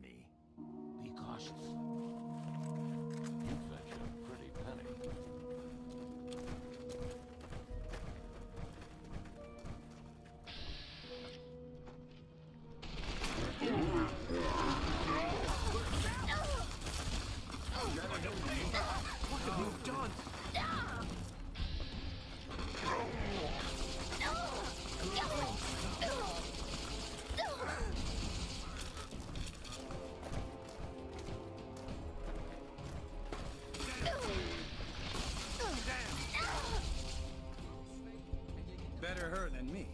me. Be cautious. You fetch a pretty penny. better her than me.